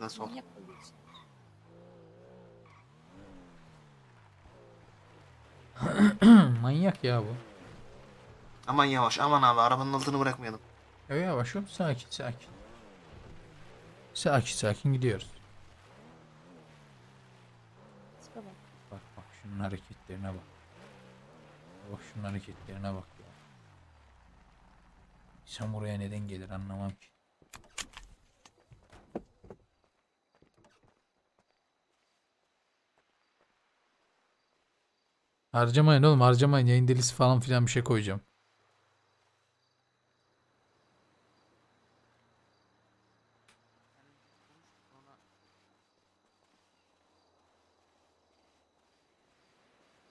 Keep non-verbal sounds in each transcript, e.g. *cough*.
Nereden sol? Manyak oluyorsun. Manyak ya bu. Aman yavaş aman abi arabanın altını bırakmayalım. Ya yavaş ol sakin sakin. Sakin sakin gidiyoruz. Tipe bak. Bak bak şunun hareketlerine bak. Bak şunun hareketlerine bak ya. Sen buraya neden gelir anlamam ki. Harcamayın oğlum harcamayın yayın delisi falan filan bir şey koyacağım.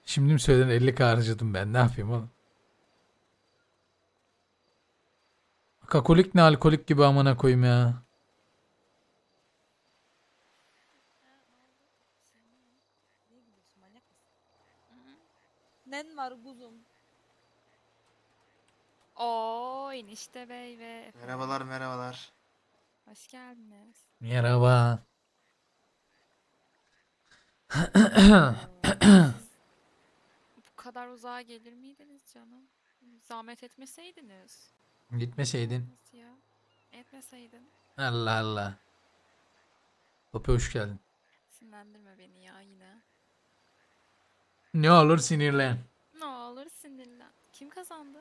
Şimdi mi söyledin 50 harcadım ben ne yapayım oğlum. Kakolik ne alkolik gibi amına koyayım ya. Niye gülüyorsun manyak mısın? Nen var kuzum. Oo enişte bey ve. Merhabalar merhabalar. Hoş geldiniz. Merhaba. Bu kadar uzağa gelir miydiniz canım? Zahmet etmeseydiniz. Gitmeseydin. Nasıl ya? Etmeseydin. Allah Allah. Hopi hoş geldin. Sinirlendirme beni ya yine. Ne olur sinirlen. Ne olur sinirlen. Kim kazandı?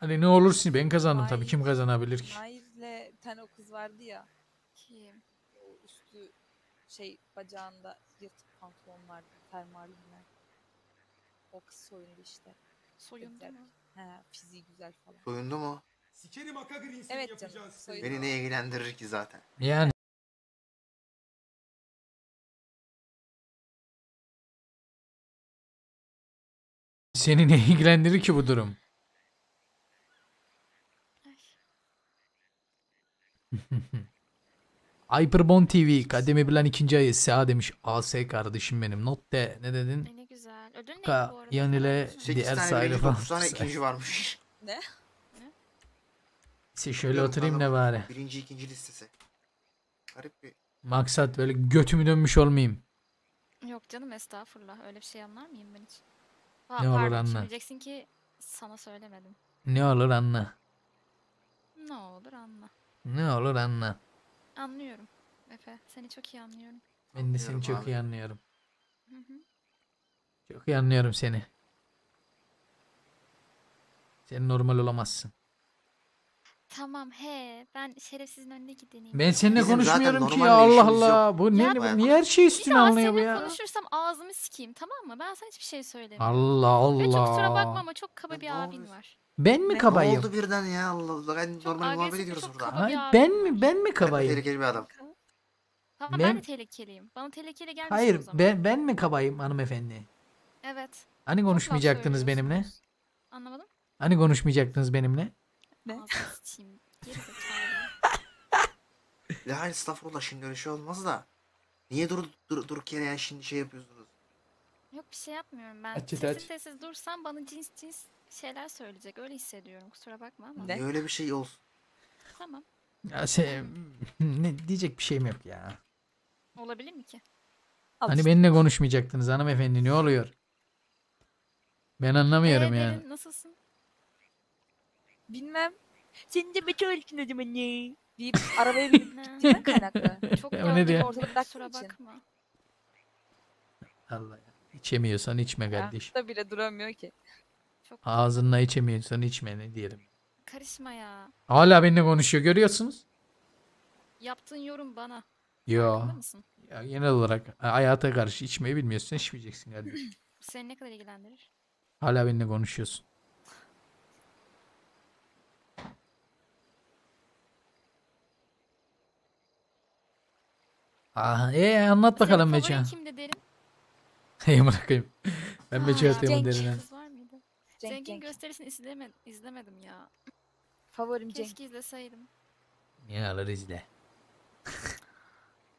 Hani ne olur sin ben kazandım tabii kim kazanabilir ki? Nail'le bir tane o kız vardı ya. Kim? O üstü şey bacağında yırtık pantolon vardı. Fermuarlı O kız soyundu işte. Soyundu mu? He fiziği güzel falan. Soyundu mu? Sikerim aka grinsin Evet canım, yapacağız. soyundu. Beni ne ilgilendirir ki zaten? Yani Seni ne ilgilendirir ki bu durum? *laughs* Hyperbon TV kademi bilen ikinci ayı SA demiş AS kardeşim benim not de ne dedin? Ay ne güzel. Ödül Ka bu arada? yan ile 8 diğer tane sahibi birinci falan. 9 tane ikinci varmış. *laughs* Ne? Neyse şöyle oturayım ne bari. Birinci ikinci listesi. Garip bir. Maksat böyle götümü dönmüş olmayayım. Yok canım estağfurullah. Öyle bir şey anlar mıyım ben hiç? Ha, Ne olur pardon, anla. şimdi diyeceksin ki sana söylemedim. Ne olur anla. Ne olur anla. Ne olur anla. Anlıyorum. Efe seni çok iyi anlıyorum. Ben de seni Anlıyorum çok abi. iyi anlıyorum. Hı hı. Çok iyi anlıyorum seni. Sen normal olamazsın. Tamam he ben şerefsizin önüne gideyim. Ben seninle Bizim zaten konuşmuyorum ki normal ya bir Allah işimiz Allah. yok. Bu ne Ya bu niye her şey Bir üstüne daha alınıyor bu seninle ya? konuşursam ağzımı sikeyim tamam mı? Ben sana hiçbir şey söylemiyorum. Allah Ve çok kusura bakma Allah. ama çok kaba Ya bir ne abin var. Ben mi Ne Ne kabayım? oldu birden ya Allah Allah. Ben Çok normal muhabbet agresif ediyoruz çok burada. kaba ben mi ben mi Garip kabayım? tehlikeli bir adam. Tamam ben, Ben- de tehlikeliyim. Bana tehlikeli gelmesin o Hayır zaman. ben ben mi kabayım hanımefendi? Evet. Hani çok laf konuşmayacaktınız benimle? söylüyorsunuz. Anlamadım. Hani konuşmayacaktınız benimle? Ne? Ağzını sıçayım. Geri zekalı. *laughs* Ya estağfurullah şimdi öyle şey olmaz da. Niye dur dur dur kere ya şimdi şey yapıyorsunuz? Yok bir şey yapmıyorum ben. Aç, sessiz aç. sessiz dursam bana cins cins şeyler söyleyecek. Öyle hissediyorum. Kusura bakma ama. Ne? Niye öyle bir şey olsun? Tamam. Ya sen ne diyecek bir şeyim yok ya. Olabilir mi ki? Al Hani işte. benimle konuşmayacaktınız hanımefendi ne oluyor? Ben anlamıyorum Ee, yani. Derin, nasılsın? Bilmem. Sen de meteor olsun o zaman ne? Deyip arabaya binip Ne? gittiğinden kaynaklı. Çok O ne yandık diyor? ortada Bıraktığın kusura için. bakma. Allah ya. İçemiyorsan içme kardeş. Ayakta bile duramıyor ki. Çok Ağzınla içemiyorsan içme ne diyelim. karışma ya. Hala benimle konuşuyor görüyorsunuz. Yaptığın yorum bana. Yo. Farkında mısın? Ya genel olarak hayata karşı içmeyi bilmiyorsan içmeyeceksin kardeşim. *clears throat* Seni ne kadar ilgilendirir? Hala benimle konuşuyorsun. Aa, ee, anlat bakalım Senin Meçe. favorin kimdi derin? *laughs* Hey bırakayım. Ben Aa, Meçe atayım Cenk. derine. Kız var mıydı? Cenk Zengin Cenk. gösterisini izleme, izlemedim ya. Favorim Cenk. Keşke izleseydim. Niye alır izle.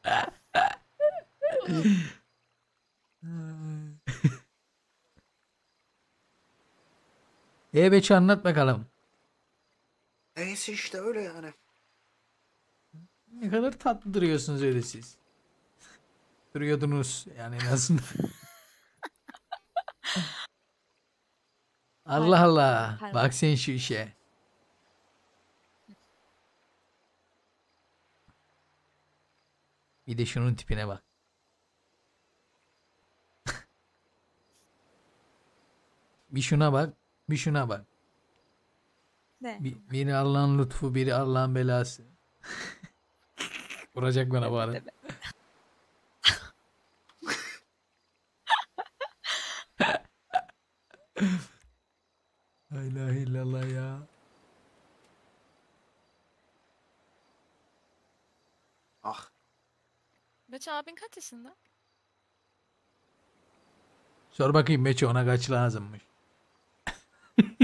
*laughs* E Beçe anlat bakalım. Neyse işte öyle yani. Ne kadar tatlı duruyorsunuz öyle siz. Duruyordunuz. Yani en azından. Allah Allah. Parmak. Bak sen şu işe. Bir de şunun tipine bak. bir şuna bak. Bir şuna bak. Ne? Bir, biri Allah'ın lütfu, biri Allah'ın belası. *laughs* Vuracak bana bu arada. Deme. La ilahe illallah ya. Ah Beç abin kaç yaşında? Sor bakayım Beço ona kaç lazımmış. *laughs*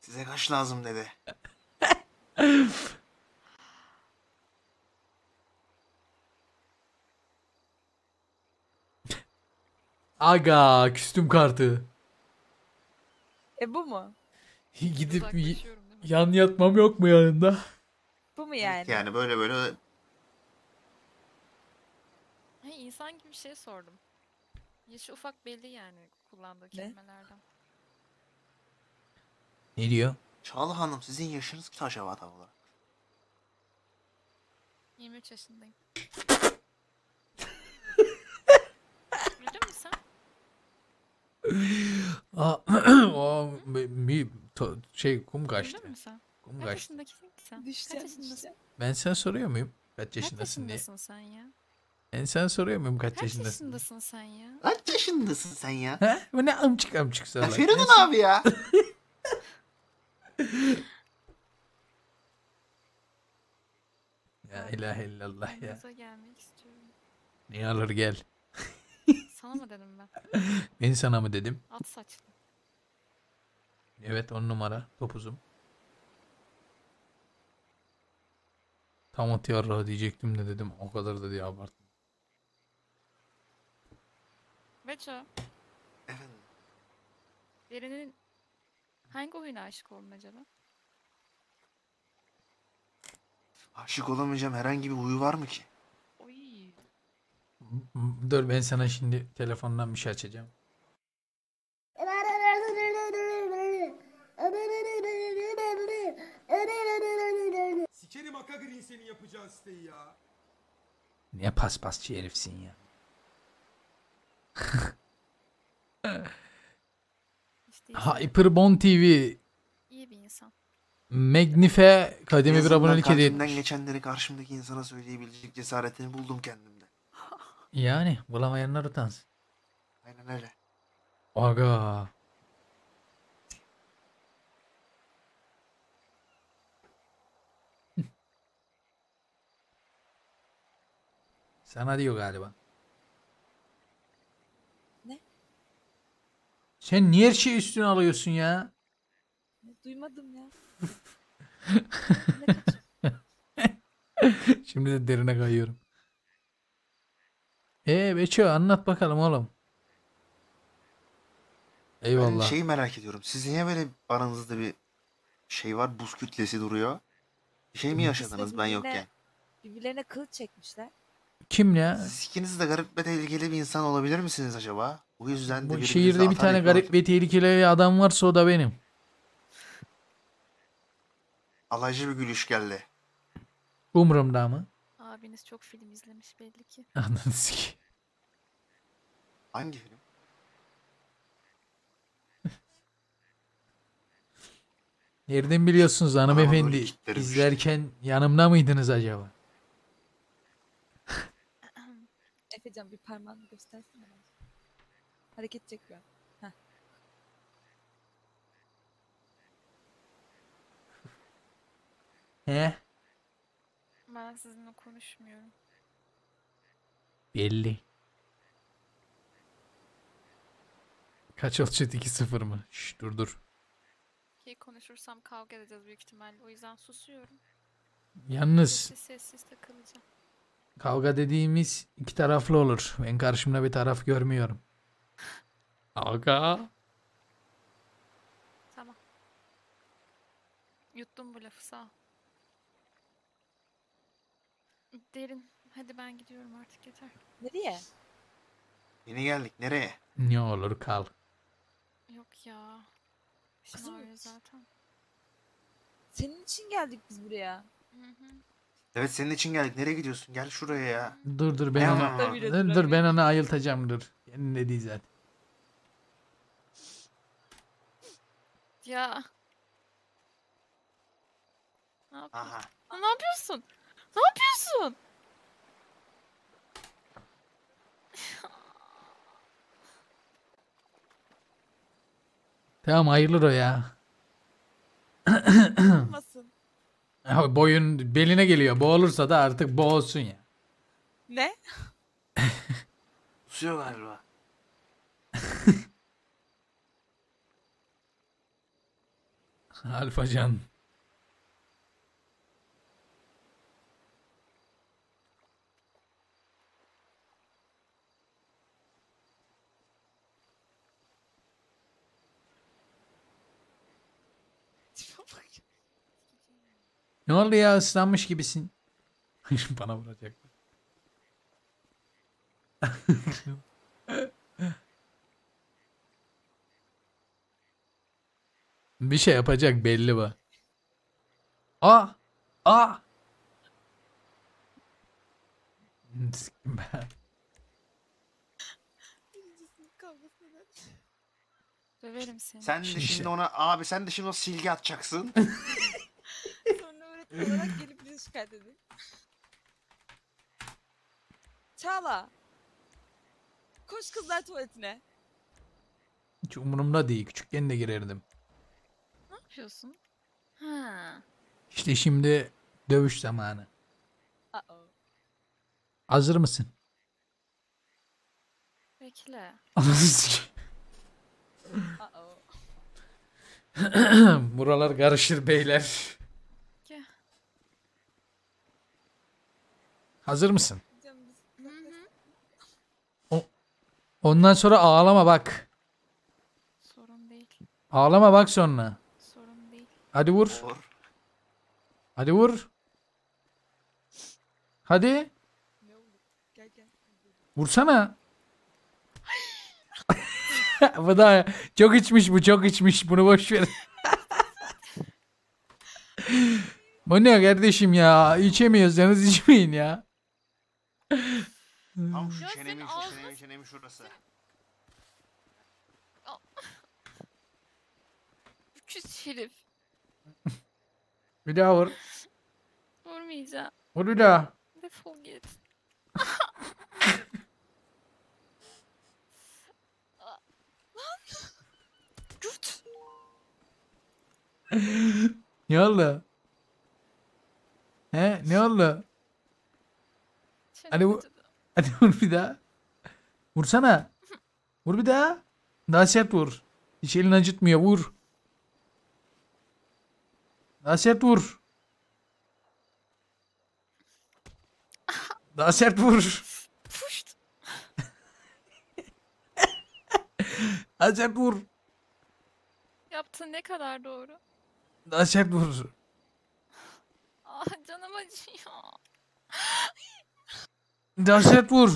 size kaç lazım dedi. *laughs* Aga küstüm kartı. E bu mu? Gidip y- Uzaklaşıyorum değil mi? yan yatmam yok mu yanında? Bu mu yani? Yani böyle böyle Hayır insan gibi bir şey sordum. Yaşı ufak belli yani kullandığı kelimelerden. Ne diyor? Çağla Hanım sizin yaşınız kaç acaba tam olarak? 23 yaşındayım. *laughs* Bildin mi sen? Aa, *clears throat* o to- şey kum kaçtı. Bildin mi sen? Kum Kaç kaçtı. yaşındakisin ki sen? Düşeceğim, Kaç yaşındasın? düşeceğim. Ben sen soruyor muyum? Kaç Kaç yaşındasın diye. yaşındasın sen ya? Ben sen soruyor muyum kaç, Kaç yaşındasın? yaşındasın sen ya? Kaç yaşındasın sen ya? He? Bu ne amcık amcık Ya sorular. Feridun abi ya. Ya ilahe illallah ya. Yanınıza gelmek istiyorum. Ne alır gel. *laughs* Sana mı dedim ben? Ben sana mı dedim? At saçlı. Evet on numara topuzum. Tam atıyor diyecektim de dedim o kadar da diye abarttım. Beço, Efendim. birinin hangi oyuna aşık oldun acaba? Aşık olamayacağım herhangi bir huyu var mı ki? Oy. Dur ben sana şimdi telefondan bir şey açacağım. Sikerim aka green senin yapacağın siteyi ya. Ne paspasçı herifsin ya. İşte Hyperbon TV iyi bir insan. Magnife En kademe bir azından abonelik hediye kalbimden etmiş. geçenleri karşımdaki insana söyleyebilecek cesaretini buldum kendimde. Yani bulamayanlar utansın. Aynen öyle. Aga. *laughs* Sana diyor galiba. Sen niye her şeyi üstüne alıyorsun ya? Ne, Duymadım ya. *laughs* Şimdi de derine kayıyorum. Ee Beço anlat bakalım oğlum. Ben Eyvallah. şeyi merak ediyorum. Siz niye böyle aranızda bir şey var? Buz kütlesi duruyor. Bir şey mi yaşadınız ben yokken? Birbirlerine kılıç çekmişler. Kim ya? Siz ikiniz de garip ve tehlikeli bir insan olabilir misiniz acaba? Bu yüzden de Bu şehirde bir tane garip ve tehlikeli adam varsa o da benim. Alaycı bir gülüş geldi. Umurumda mı? Abiniz çok film izlemiş belli ki. *laughs* Anladın ki. Hangi film? Nereden biliyorsunuz hanımefendi? İzlerken yanımda mıydınız acaba? Efecan bir parmağını göstersene bana. Hareket çekiyor. He? Ben sizinle konuşmuyorum. Belli. Kaç olacak 2-0 mı? Şş, dur dur. Ki konuşursam kavga edeceğiz büyük ihtimalle. O yüzden susuyorum. Yalnız Sessiz sessiz takılacağım. kavga dediğimiz iki taraflı olur. Ben karşımda bir taraf görmüyorum. Aga. Tamam. Yuttum bu lafı sağ ol. Derin. Hadi ben gidiyorum artık yeter. Nereye? Yeni geldik. Nereye? Ne olur kal. Yok ya. Kızım, ağrıyor zaten. Senin için geldik biz buraya. Hı hı. Evet senin için geldik. Nereye gidiyorsun? Gel şuraya ya. Dur dur ben Ne onu ama? dur, dur ben onu ayıltacağım dur. Kendine değil zaten. Ya. Ne yapıyorsun? Aha. Aa, Ne yapıyorsun? Ne yapıyorsun? Tamam ayrılır o ya. Olmasın. Ya Boyun beline geliyor. Boğulursa da artık boğulsun ya. Ne? Kusuyor galiba. *laughs* Alfacan. Ne oldu ya ıslanmış gibisin. *laughs* Bana vuracak. Bir şey yapacak belli bu. Aa! Aa! Sikim ben. Döverim seni. Sen de Şimdi şimdi şey- ona abi sen de şimdi o silgi atacaksın. *laughs* Sonra öğretmen olarak gelip bize şikayet edin. Çağla. Koş kızlar tuvaletine. Hiç umurumda değil. Küçükken de girerdim. Yapıyorsun? Ha. İşte şimdi dövüş zamanı. Uh-oh. Hazır mısın? Bekle. *laughs* Buralar karışır beyler. Gel. Hazır mısın? Hı. Ondan sonra ağlama bak. Sorun değil. Ağlama bak sonra. Hadi vur. Vur. Hadi vur. Hadi. ne oldu? Gel gel. Vursana. *laughs* bu da çok içmiş bu çok içmiş. Bunu boş ver. *laughs* bu ne kardeşim ya? İçemiyorsanız içmeyin ya. Tam şu Ya çenemi senin şu ağzına çenemi çenemi şurası. Küs herif. Bir daha vur. Vurmayacağım. Vur bir daha. Defol git. Git. Ne oldu? He ne oldu? Hadi acıdı. Hadi vur bir daha. Vursana. Vur bir daha. Daha sert vur. Hiç elini acıtmıyor. Vur. Daha sert vur. Daha sert vur. Puşt. Daha sert vur. Yaptığın ne kadar doğru. Daha sert vur. Ah canım acıyor. Daha sert vur.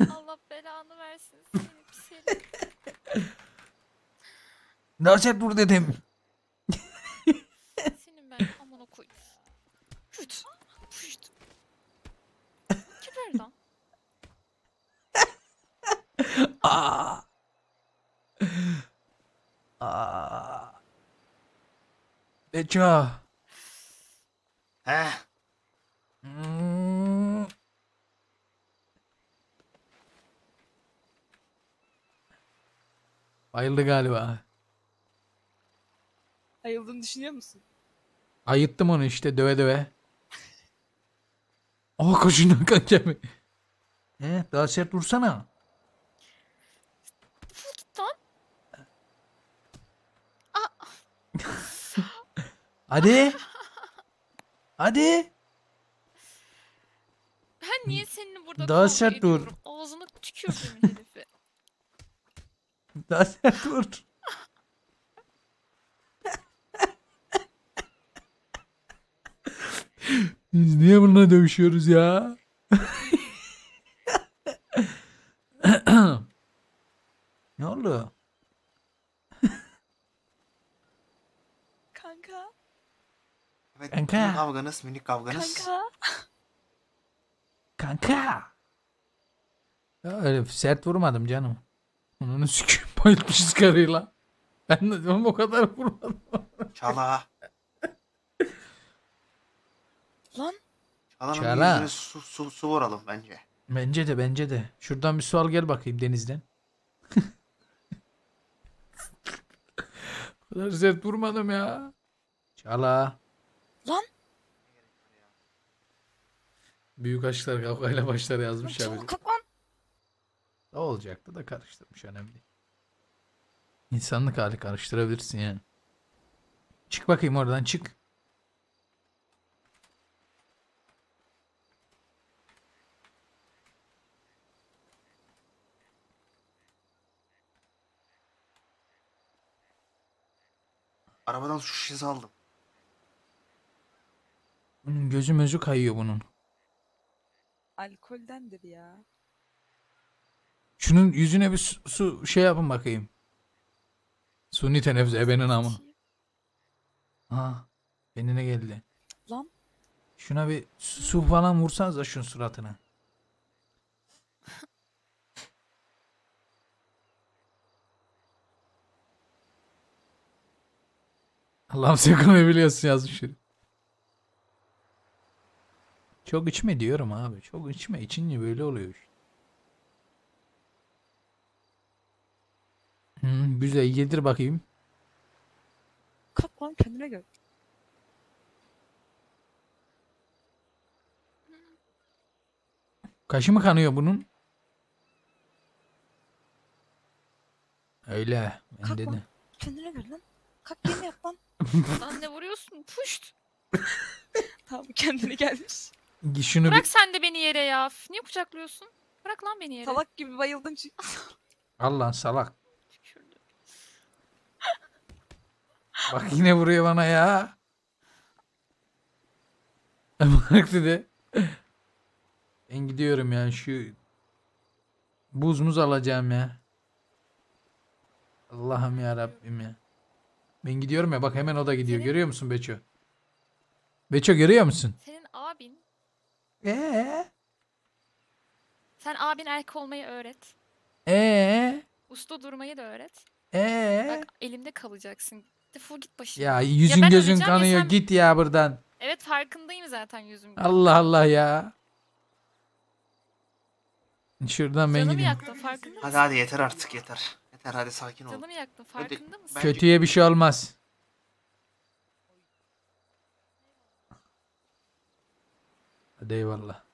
Allah belanı versin seni herif. Daha sert vur dedim. Senin ben amına koy. Puşt. Puşt. Geber lan. *laughs* Aa. Aa. Beça. He. Hmm. Bayıldı galiba. Ayıldığını düşünüyor musun? Ayıttım onu işte döve döve. Oh koşundan kaçacağım. He, daha sert vursana. Defol git lan. Hadi. Hadi. Ben niye seninle burada Daha kavga sert dur. ediyorum? Ağzına tükürdüm herifi. Daha sert vur. Biz niye bununla dövüşüyoruz ya? ne oldu? Kanka. Evet, Kanka. minik kavganız, minik kavganız. Kanka. Kanka. Ya öyle sert vurmadım canım. Onu süküm *laughs* bayıltmışız karıyla. Ben de diyorum o kadar vurmadım. Çala. Lan. Çalanın Çala. yüzüne su, su, su vuralım bence. Bence de bence de. Şuradan bir su al gel bakayım denizden. *laughs* o kadar sert vurmadım ya. Çala. Lan. Büyük aşklar kavgayla başlar yazmış ya. Çabuk kalk lan. Ne olacaktı da karıştırmış önemli. değil. İnsanlık hali karıştırabilirsin yani. Çık bakayım oradan çık. Arabadan su şişesi aldım. Bunun gözü mözü kayıyor bunun. Alkoldendir ya. Şunun yüzüne bir su, su şey yapın bakayım. Suni teneffüs ebenin ama. Ha, kendine geldi. Lan. Şuna bir su falan vursanız da şunun suratına. *laughs* Allah'ım sen biliyorsun yazmış herif. Çok içme diyorum abi. Çok içme. İçince böyle oluyor işte. Hı, güzel yedir bakayım. Kalk lan kendine gel. Kaşı mı kanıyor bunun? Öyle. Ben Kalk lan. Kendine gel lan. Kalk yeni yap lan. Lan ne vuruyorsun? Puşt. *laughs* Tamam kendine gelmiş. Şunu bir Bırak sen de beni yere ya. Üf, Niye kucaklıyorsun? Bırak lan beni yere. Salak gibi bayıldın çünkü. al lan salak. Tükürdü. *laughs* Bak yine vuruyor bana ya. *laughs* Bak dedi. Ben gidiyorum ya şu buz muz alacağım ya. Allah'ım ya Rabbim ya. Ben gidiyorum ya bak hemen o da gidiyor. Senin- Görüyor musun Beço? Beço görüyor musun? Senin. Ee? Sen abin erkek olmayı öğret. Ee? Usta durmayı da öğret. Ee? Bak elimde kalacaksın. Defol git başımdan. Ya yüzün ben gözün öleceğim ya kanıyor. sen- Git ya buradan. Evet farkındayım zaten yüzüm. Allah Allah ya. Şuradan ben Canımı gideyim. yaktın farkında mısın? Hadi hadi yeter artık yeter. Yeter hadi sakin ol. Canımı yaktın farkında mısın? Kötüye bir şey olmaz. Eyvallah.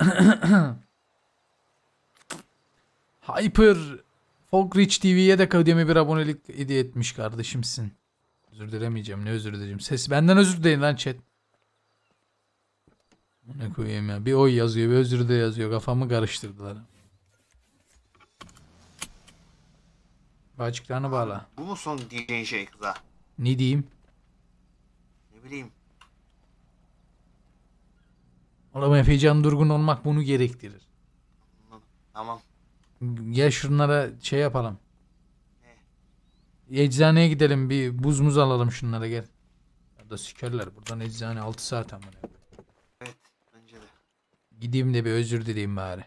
*coughs* Hyper Folkrich TV'ye de kademi bir abonelik hediye etmiş kardeşimsin. Özür dilemeyeceğim. Ne özür dileyeceğim. Ses benden özür dileyin lan chat. Ne koyayım ya. Bir oy yazıyor bir özür de yazıyor. Kafamı karıştırdılar. Bağcıklarını bağla. Bu mu son diyeceğin şey kıza? Ne diyeyim? Ne bileyim. Oğlum Efecan durgun olmak bunu gerektirir. Tamam. Gel şunlara şey yapalım. Eczaneye gidelim bir buz muz alalım şunlara gel. Ya da sikerler buradan eczane 6 saat ama. Evet bence de. Gideyim de bir özür dileyeyim bari.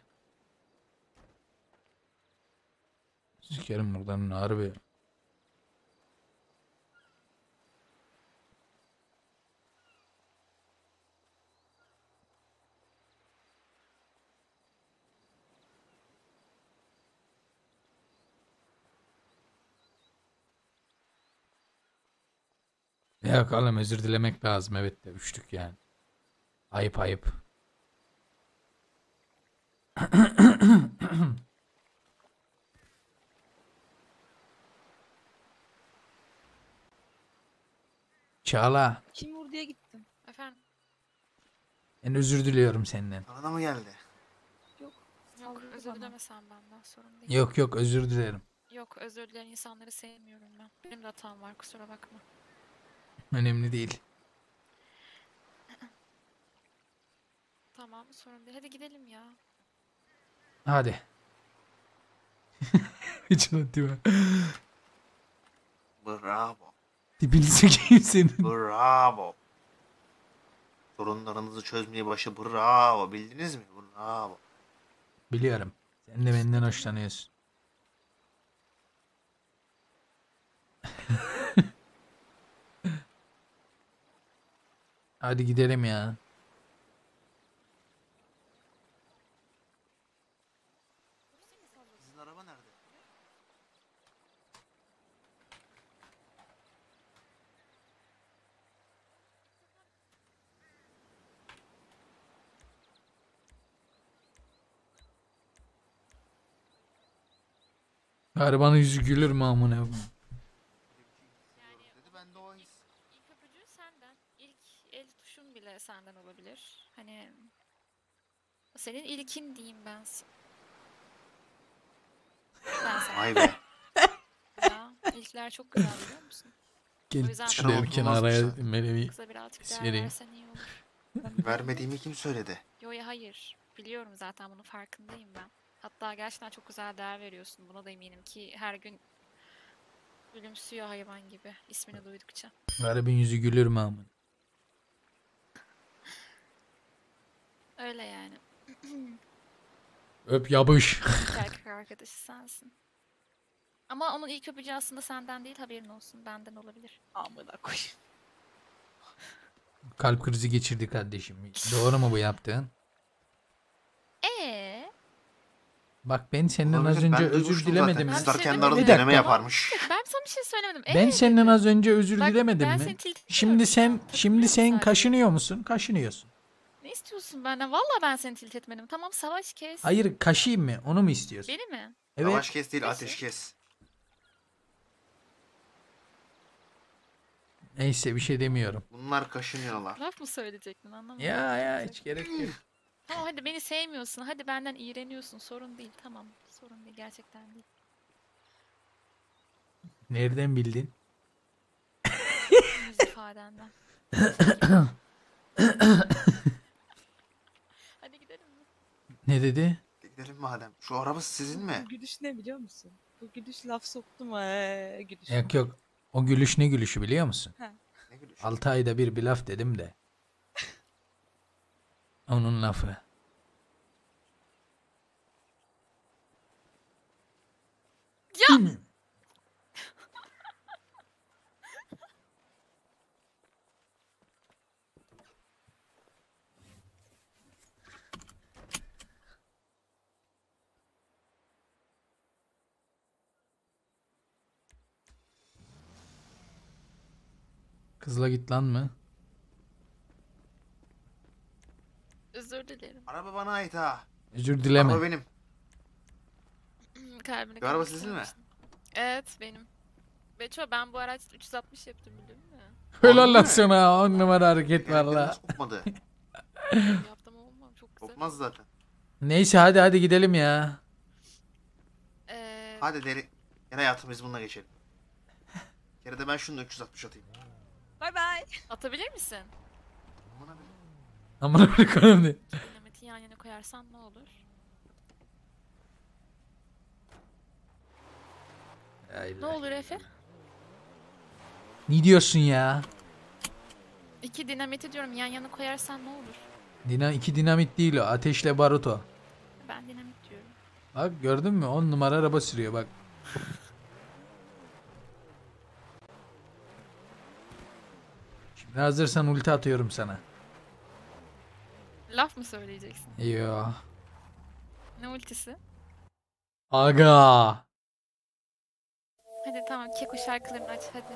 Sikerim buradan harbi. Yok oğlum özür dilemek lazım evet de üçlük yani. Ayıp ayıp. *clears throat* Çağla, Kim vur diye gittim. Efendim. ben özür diliyorum senden. Sana da mı geldi? Yok. Yok saldırdı özür bana. dilemesen benden sorun değil. Yok yok özür dilerim. Yok özür dileyen insanları sevmiyorum ben. Benim de hatam var kusura bakma. Önemli değil. Tamam sorun değil. Hadi gidelim ya. Hadi. *laughs* Hiç unutma. Bravo. Dibini sökeyim senin. Bravo. Sorunlarınızı çözmeye başı bravo. Bildiniz mi? Bravo. Biliyorum. Sen de benden hoşlanıyorsun. *laughs* Hadi gidelim ya. Sizin araba nerede? Garibanın yüzü gülür mü amına koyayım? Dedi ben de o his. İlk öpücüğü senden. İlk el tuşun bile senden olabilir. Hani senin ilkin diyeyim ben. s- Ben sana. Vay be. Ya, ilkler çok güzel biliyor musun? Gel yüzden- şuraya bir Unutulmaz kenara bir şey. böyle bir Kıza birazcık değer vereyim. versen iyi olur. Vermediğimi kim söyledi? Yo ya hayır. Biliyorum zaten bunun farkındayım ben. Hatta gerçekten çok güzel değer veriyorsun. Buna da eminim ki her gün gülümsüyor hayvan gibi ismini duydukça. garibin yüzü gülür mü amına? Öyle yani. Öp yapış. İlk *laughs* erkek arkadaşı sensin. Ama onun ilk öpücüğü aslında senden değil haberin olsun. Benden olabilir. Amına koyayım. Kalp krizi geçirdi kardeşim. Doğru mu bu yaptığın? Ee, Bak ben senden az Olabilir, ben önce özür duymuştum dilemedim. Zaten. Ben Kızlar kendi arada deneme dakika. yaparmış. ben sana bir şey söylemedim. Ben senden dedim. az önce özür Bak, dilemedim ben mi? seni tilt Şimdi sen şimdi sen sadece. kaşınıyor musun? Kaşınıyorsun. Ne istiyorsun benden? Vallahi ben seni tilt etmedim. Tamam savaş kes. Hayır kaşıyım mı? Onu mu istiyorsun? Beni mi? Evet. Savaş kes değil ateş kes. Neyse bir şey demiyorum. Bunlar kaşınıyorlar. Laf mı söyleyecektin anlamadım. Ya ya hiç gerek yok. Tamam hadi beni sevmiyorsun. Hadi benden iğreniyorsun. Sorun değil. Tamam. Sorun değil. Gerçekten değil. Nereden bildin? Yüz ifadenden. *coughs* hadi gidelim mi? Ne dedi? Gidelim madem. Şu araba sizin mi? Bu gülüş ne biliyor musun? Bu gülüş laf soktu mu? Ee, gülüş. Yok yok. O gülüş ne gülüşü biliyor musun? Ne gülüş? 6 ayda bir bir laf dedim de. Onun lafı. Ya! Kızla git lan mı? Özür dilerim. Araba bana ait ha. Özür dileme. Araba benim. Kalbini Bu araba sizin mi? Evet benim. Beço ben bu araç 360 yaptım biliyor musun? Helal lan sana. On numara hareket valla. nasıl kopmadı? Yaptım olmam çok güzel. Kopmaz zaten. Neyse hadi hadi gidelim ya. Ee, Hadi deri. Gel hayatım biz bununla geçelim. Kere de ben şunu da 360 atayım. Bay bay. atabilir misin? Aman abi. Amına koyayım de. Dinamiti yan yana koyarsan ne olur? Ne olur Efe? Ne diyorsun ya? İki dinamiti diyorum yan yana koyarsan ne olur? Dina iki dinamit değil o. Ateşle barut o. Ben dinamit diyorum. Bak gördün mü? 10 numara araba sürüyor bak. *laughs* Şimdi hazırsan ulti atıyorum sana. Laf mı söyleyeceksin? Yo. Ne ultisi? Aga. Hadi tamam keko şarkılarını aç hadi.